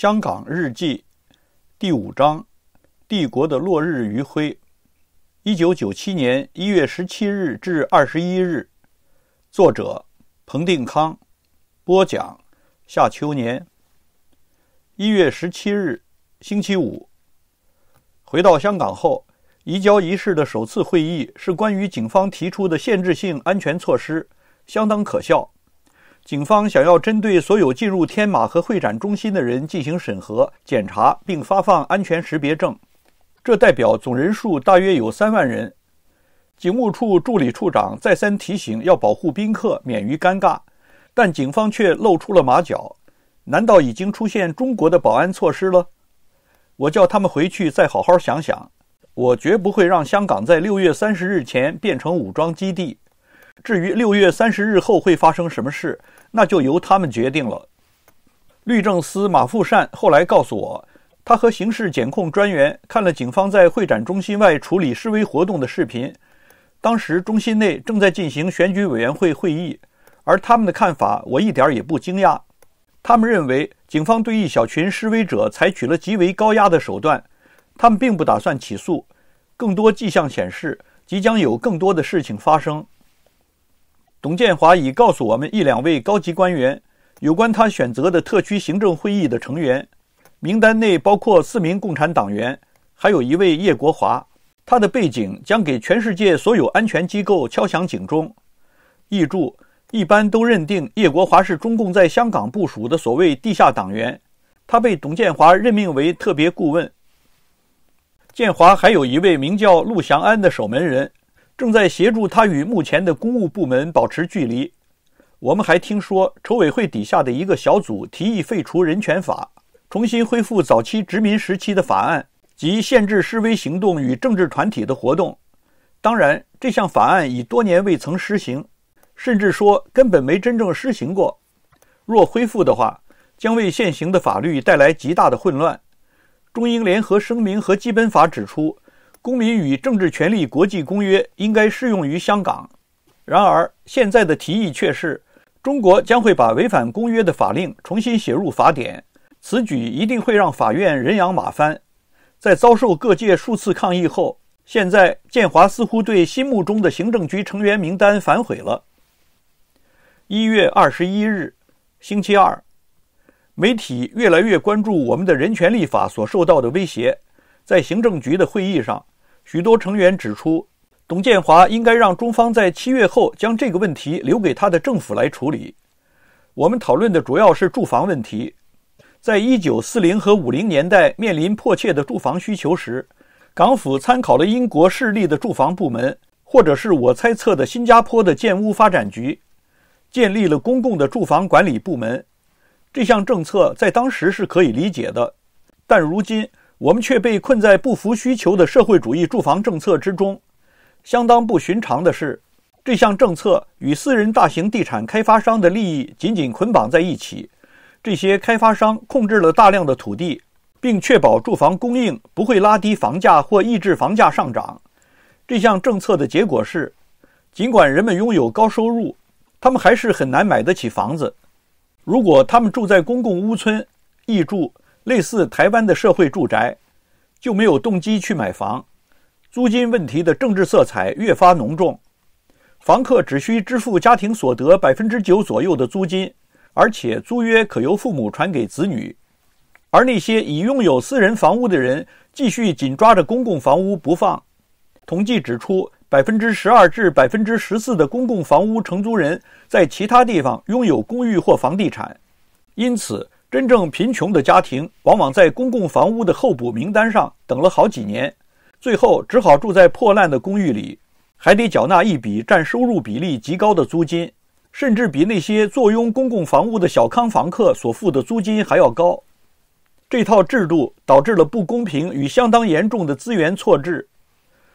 香港日记第五章：帝国的落日余晖。一九九七年一月十七日至二十一日。作者：彭定康。播讲：夏秋年。一月十七日，星期五。回到香港后，移交仪式的首次会议是关于警方提出的限制性安全措施，相当可笑。警方想要针对所有进入天马和会展中心的人进行审核、检查，并发放安全识别证。这代表总人数大约有三万人。警务处助理处长再三提醒要保护宾客免于尴尬，但警方却露出了马脚。难道已经出现中国的保安措施了？我叫他们回去再好好想想。我绝不会让香港在六月三十日前变成武装基地。至于六月三十日后会发生什么事？那就由他们决定了。律政司马富善后来告诉我，他和刑事检控专员看了警方在会展中心外处理示威活动的视频。当时中心内正在进行选举委员会会议，而他们的看法我一点也不惊讶。他们认为警方对一小群示威者采取了极为高压的手段，他们并不打算起诉。更多迹象显示，即将有更多的事情发生。董建华已告诉我们一两位高级官员有关他选择的特区行政会议的成员名单内包括四名共产党员，还有一位叶国华。他的背景将给全世界所有安全机构敲响警钟。译注：一般都认定叶国华是中共在香港部署的所谓地下党员。他被董建华任命为特别顾问。建华还有一位名叫陆祥安的守门人。正在协助他与目前的公务部门保持距离。我们还听说，筹委会底下的一个小组提议废除人权法，重新恢复早期殖民时期的法案及限制示威行动与政治团体的活动。当然，这项法案已多年未曾施行，甚至说根本没真正施行过。若恢复的话，将为现行的法律带来极大的混乱。中英联合声明和基本法指出。公民与政治权利国际公约应该适用于香港，然而现在的提议却是中国将会把违反公约的法令重新写入法典，此举一定会让法院人仰马翻。在遭受各界数次抗议后，现在建华似乎对心目中的行政局成员名单反悔了。一月二十一日，星期二，媒体越来越关注我们的人权立法所受到的威胁。在行政局的会议上，许多成员指出，董建华应该让中方在七月后将这个问题留给他的政府来处理。我们讨论的主要是住房问题。在一九四零和五零年代面临迫切的住房需求时，港府参考了英国势力的住房部门，或者是我猜测的新加坡的建屋发展局，建立了公共的住房管理部门。这项政策在当时是可以理解的，但如今。我们却被困在不符需求的社会主义住房政策之中。相当不寻常的是，这项政策与私人大型地产开发商的利益紧紧捆绑在一起。这些开发商控制了大量的土地，并确保住房供应不会拉低房价或抑制房价上涨。这项政策的结果是，尽管人们拥有高收入，他们还是很难买得起房子。如果他们住在公共屋村，易住。类似台湾的社会住宅，就没有动机去买房。租金问题的政治色彩越发浓重，房客只需支付家庭所得百分之九左右的租金，而且租约可由父母传给子女。而那些已拥有私人房屋的人，继续紧抓着公共房屋不放。统计指出，百分之十二至百分之十四的公共房屋承租人在其他地方拥有公寓或房地产，因此。真正贫穷的家庭往往在公共房屋的候补名单上等了好几年，最后只好住在破烂的公寓里，还得缴纳一笔占收入比例极高的租金，甚至比那些坐拥公共房屋的小康房客所付的租金还要高。这套制度导致了不公平与相当严重的资源错置。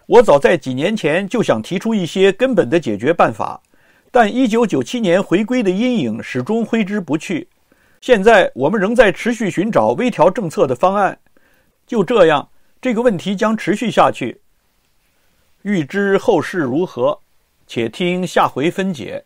我早在几年前就想提出一些根本的解决办法，但1997年回归的阴影始终挥之不去。现在我们仍在持续寻找微调政策的方案。就这样，这个问题将持续下去。欲知后事如何，且听下回分解。